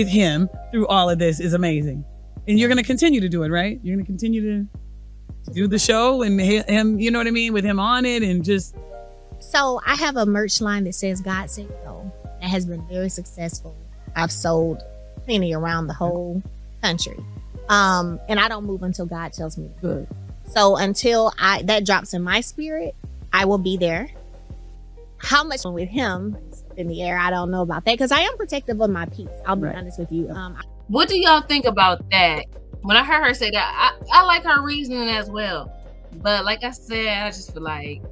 with him through all of this is amazing. And you're going to continue to do it, right? You're going to continue to do the show and him, you know what I mean, with him on it and just. So I have a merch line that says God Said So that has been very successful. I've sold plenty around the whole country. Um, and I don't move until God tells me. Good. So until I that drops in my spirit, I will be there. How much with him in the air, I don't know about that because I am protective of my peace. I'll be right. honest with you. Um, what do y'all think about that? When I heard her say that, I, I like her reasoning as well. But like I said, I just feel like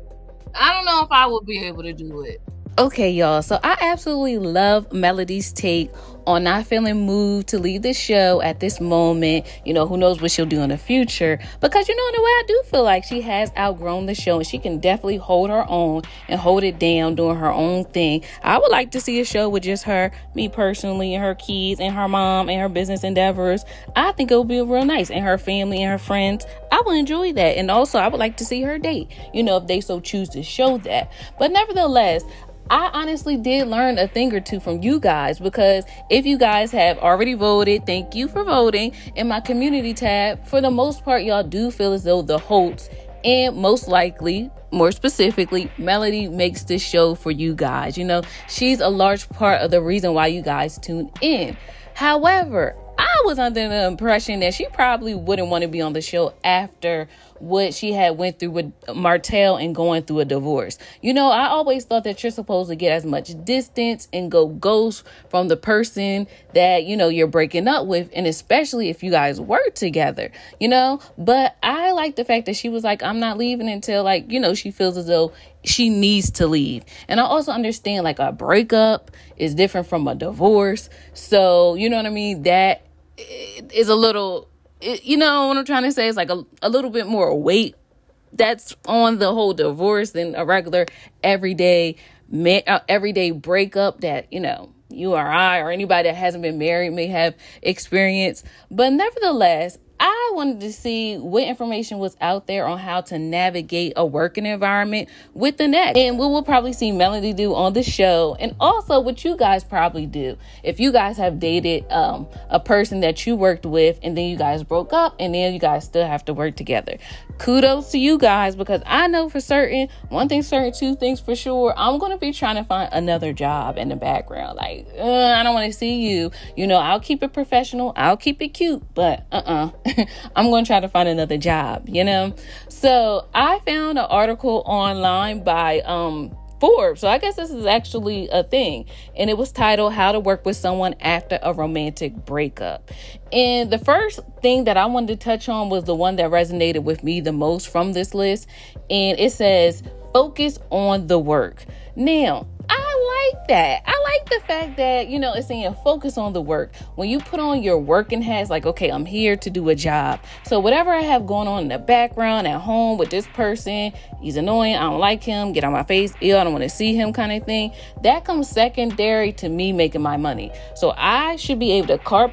I don't know if I will be able to do it. Okay, y'all. So I absolutely love Melody's take on not feeling moved to leave the show at this moment. You know, who knows what she'll do in the future. Because, you know, in a way, I do feel like she has outgrown the show and she can definitely hold her own and hold it down doing her own thing. I would like to see a show with just her, me personally, and her kids and her mom and her business endeavors. I think it would be real nice. And her family and her friends. I would enjoy that. And also, I would like to see her date, you know, if they so choose to show that. But nevertheless, I honestly did learn a thing or two from you guys because if you guys have already voted, thank you for voting. In my community tab, for the most part, y'all do feel as though the Holts and most likely, more specifically, Melody makes this show for you guys. You know, she's a large part of the reason why you guys tune in. However, I was under the impression that she probably wouldn't want to be on the show after what she had went through with Martell and going through a divorce. You know, I always thought that you're supposed to get as much distance and go ghost from the person that, you know, you're breaking up with and especially if you guys work together, you know? But I like the fact that she was like I'm not leaving until like, you know, she feels as though she needs to leave. And I also understand like a breakup is different from a divorce. So, you know what I mean? That is a little you know what I'm trying to say? It's like a, a little bit more weight that's on the whole divorce than a regular everyday uh, everyday breakup that you know you or I or anybody that hasn't been married may have experienced. But nevertheless, wanted to see what information was out there on how to navigate a working environment with the neck. And what we'll probably see Melody do on the show, and also what you guys probably do. If you guys have dated um, a person that you worked with and then you guys broke up and then you guys still have to work together. Kudos to you guys because I know for certain, one thing certain, two things for sure, I'm going to be trying to find another job in the background. Like, uh, I don't want to see you. You know, I'll keep it professional, I'll keep it cute, but uh uh-uh. uh I'm going to try to find another job, you know? So I found an article online by um, Forbes. So I guess this is actually a thing. And it was titled How to Work with Someone After a Romantic Breakup. And the first thing that I wanted to touch on was the one that resonated with me the most from this list. And it says, Focus on the work. Now, like that. I like the fact that, you know, it's saying focus on the work. When you put on your working hats, like, okay, I'm here to do a job. So whatever I have going on in the background at home with this person, he's annoying, I don't like him, get on my face, ill, I don't want to see him kind of thing. That comes secondary to me making my money. So I should be able to carp,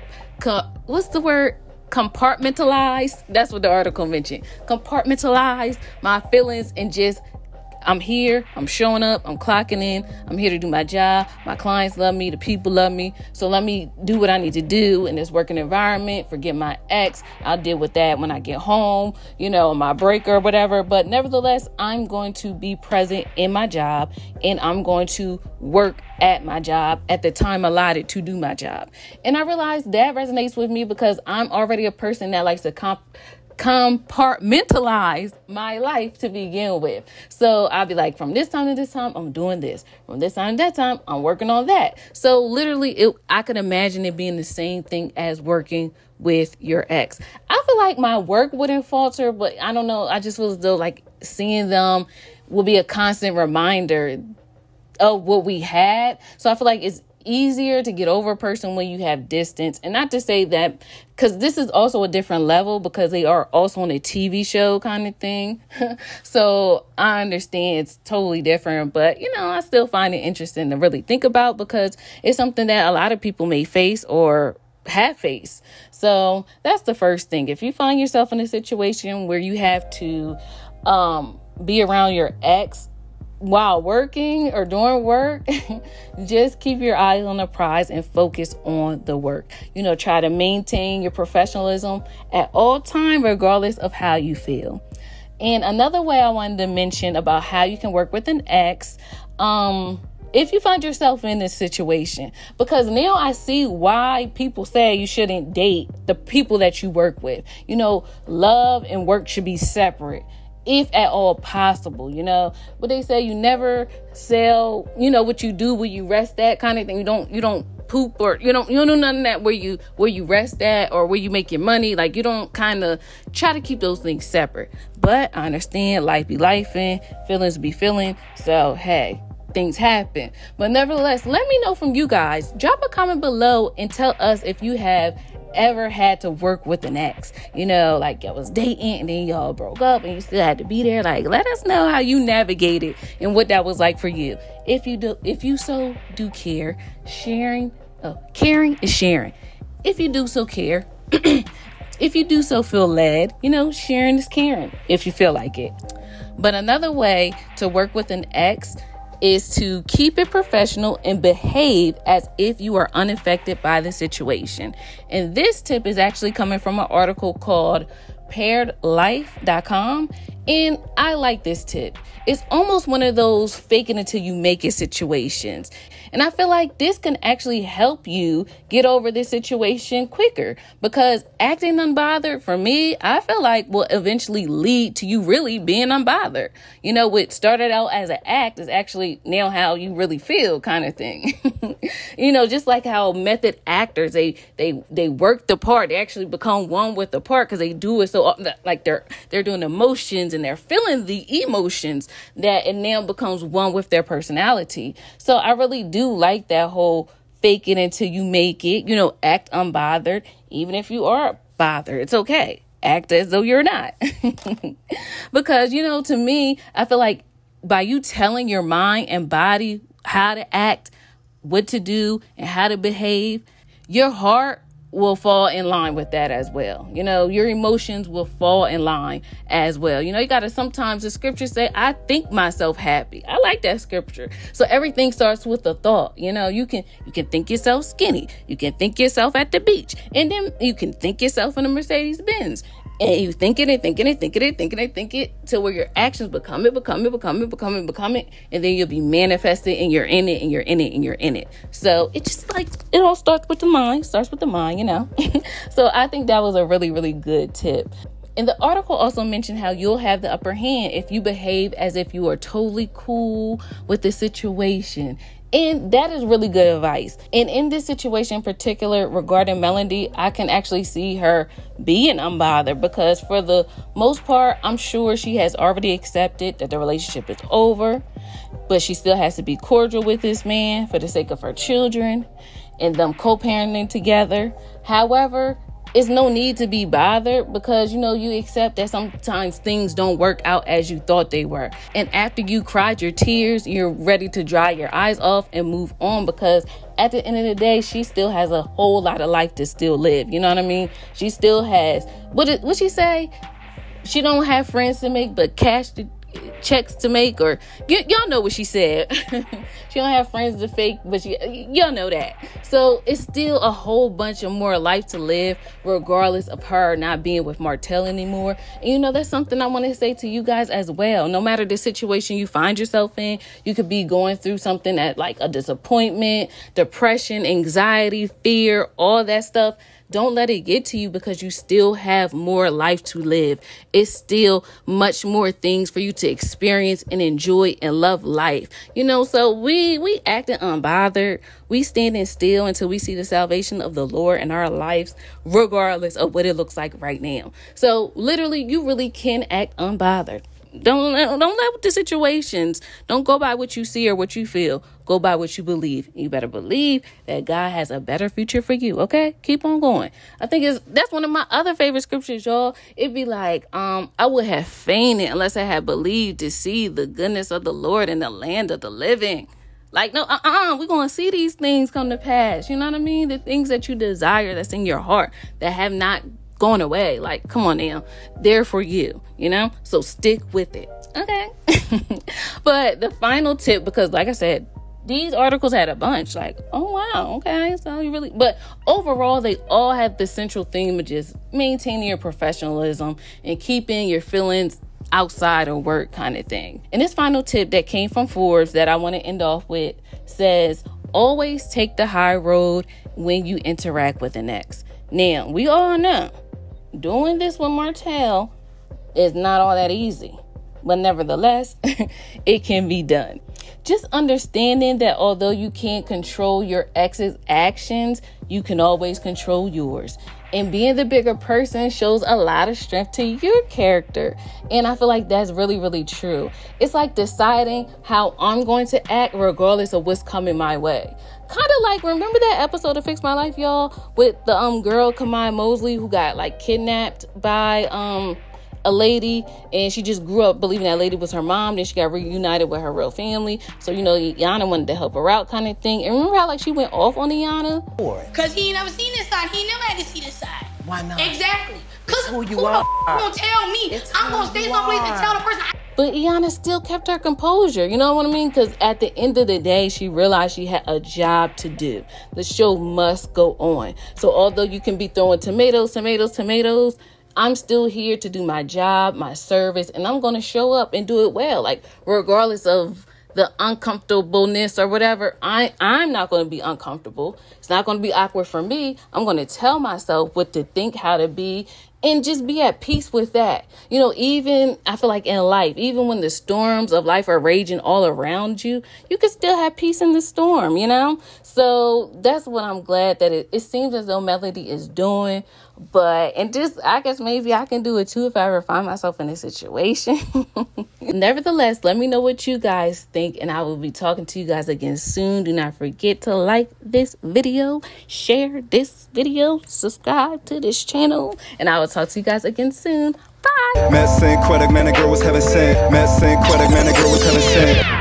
what's the word? compartmentalize that's what the article mentioned compartmentalize my feelings and just I'm here, I'm showing up, I'm clocking in, I'm here to do my job. My clients love me, the people love me. So let me do what I need to do in this working environment. Forget my ex. I'll deal with that when I get home, you know, my break or whatever. But nevertheless, I'm going to be present in my job and I'm going to work at my job at the time allotted to do my job. And I realized that resonates with me because I'm already a person that likes to comp compartmentalize my life to begin with. So I'll be like, from this time to this time, I'm doing this. From this time to that time, I'm working on that. So literally, it, I could imagine it being the same thing as working with your ex. I feel like my work wouldn't falter, but I don't know. I just feel as though like seeing them will be a constant reminder of what we had. So I feel like it's easier to get over a person when you have distance. And not to say that, because this is also a different level because they are also on a TV show kind of thing. so I understand it's totally different, but you know, I still find it interesting to really think about because it's something that a lot of people may face or have faced. So that's the first thing. If you find yourself in a situation where you have to um, be around your ex while working or doing work, just keep your eyes on the prize and focus on the work. You know, try to maintain your professionalism at all time, regardless of how you feel. And another way I wanted to mention about how you can work with an ex, um, if you find yourself in this situation, because now I see why people say you shouldn't date the people that you work with. You know, love and work should be separate if at all possible, you know. But they say you never sell, you know, what you do where you rest at kind of thing. You don't you don't poop or you don't you don't do none of that where you where you rest at or where you make your money. Like you don't kind of try to keep those things separate. But I understand life be life and feelings be feeling. So hey, things happen. But nevertheless, let me know from you guys. Drop a comment below and tell us if you have ever had to work with an ex. You know, like y'all was dating and then y'all broke up and you still had to be there. Like, let us know how you navigated and what that was like for you. If you do, if you so do care, sharing, oh, caring is sharing. If you do so care, if you do so feel led, you know, sharing is caring if you feel like it. But another way to work with an ex is to keep it professional and behave as if you are unaffected by the situation. And this tip is actually coming from an article called pairedlife.com. And I like this tip. It's almost one of those faking until you make it situations. And I feel like this can actually help you get over this situation quicker because acting unbothered for me, I feel like will eventually lead to you really being unbothered. You know, what started out as an act is actually now how you really feel kind of thing. you know, just like how method actors, they, they, they work the part, they actually become one with the part because they do it so like they're, they're doing emotions and they're feeling the emotions that it now becomes one with their personality. So I really do do like that whole fake it until you make it, you know, act unbothered, even if you are bothered. It's okay. Act as though you're not. because, you know, to me, I feel like by you telling your mind and body how to act, what to do, and how to behave, your heart will fall in line with that as well. You know, your emotions will fall in line as well. You know, you got to sometimes the scripture say, I think myself happy. I like that scripture. So everything starts with a thought. You know, you can you can think yourself skinny. You can think yourself at the beach. And then you can think yourself in a Mercedes Benz and you thinking it, thinking it, thinking it, thinking it, think it, till where your actions become it, become it, become it, become it, become it, and then you'll be manifested, and you're in it, and you're in it, and you're in it. So it just like it all starts with the mind, starts with the mind, you know. so I think that was a really, really good tip. And the article also mentioned how you'll have the upper hand if you behave as if you are totally cool with the situation and that is really good advice. And in this situation in particular regarding Melody, I can actually see her being unbothered because for the most part, I'm sure she has already accepted that the relationship is over, but she still has to be cordial with this man for the sake of her children and them co-parenting together. However, it's no need to be bothered because you know you accept that sometimes things don't work out as you thought they were. And after you cried your tears, you're ready to dry your eyes off and move on because at the end of the day, she still has a whole lot of life to still live. You know what I mean? She still has what did what she say? She don't have friends to make, but cash to checks to make or y- y'all know what she said. She don't have friends to fake but she, y'all know that. So it's still a whole bunch of more life to live regardless of her not being with martell anymore. And you know that's something i want to say to you guys as well. No matter the situation you find yourself in you could be going through something that like a disappointment depression anxiety fear all that stuff don't let it get to you because you still have more life to live. It's still much more things for you to experience and enjoy and love life. You know, so we we acting unbothered. We standing still until we see the salvation of the Lord in our lives, regardless of what it looks like right now. So literally, you really can act unbothered. Don't don't let the situations. Don't go by what you see or what you feel. Go by what you believe. You better believe that God has a better future for you. Okay, keep on going. I think it's that's one of my other favorite scriptures, y'all. It'd be like, um, I would have fainted unless I had believed to see the goodness of the Lord in the land of the living. Like, no, uh uh-uh, uh, we're gonna see these things come to pass. You know what I mean? The things that you desire that's in your heart that have not going away. Like, come on now. They're for you, you know? So stick with it. Okay. but the final tip, because like I said, these articles had a bunch like oh wow okay so you really but overall they all have the central theme of just maintaining your professionalism and keeping your feelings outside of work kind of thing and this final tip that came from forbes that i want to end off with says always take the high road when you interact with an ex now we all know doing this with martell is not all that easy but nevertheless it can be done. Just understanding that although you can't control your ex's actions, you can always control yours. And being the bigger person shows a lot of strength to your character. And I feel like that's really, really true. It's like deciding how I'm going to act regardless of what's coming my way. Kind of like, remember that episode of Fix My Life, y'all? With the um girl, Kamiyah Mobley, who got like kidnapped by um a lady and she just grew up believing that lady was her mom. Then she got reunited with her real family. So, you know, Iyanla wanted to help her out kind of thing. And remember how like she went off on Iyanla? Because he ain't never seen this side. He never had to see this side. Why not? Exactly. Because who you who are. the gonna tell me? It's I'm gonna stay you someplace and tell the person. But Iyanla still kept her composure. You know what I mean? Because at the end of the day, she realized she had a job to do. The show must go on. So although you can be throwing tomatoes, tomatoes, tomatoes, I'm still here to do my job, my service, and I'm going to show up and do it well. Like regardless of the uncomfortableness or whatever, I I'm not going to be uncomfortable. It's not going to be awkward for me. I'm going to tell myself what to think, how to be, and just be at peace with that. You know, even I feel like in life, even when the storms of life are raging all around you, you can still have peace in the storm, you know? So that's what I'm glad that it, it seems as though Melody is doing. But, and just, I guess maybe I can do it too if I ever find myself in a situation. Nevertheless, let me know what you guys think, and I will be talking to you guys again soon. Do not forget to like this video, share this video, subscribe to this channel, and I will talk to you guys again soon. Bye. Synquette, man, girl was Synquette, man, girl was.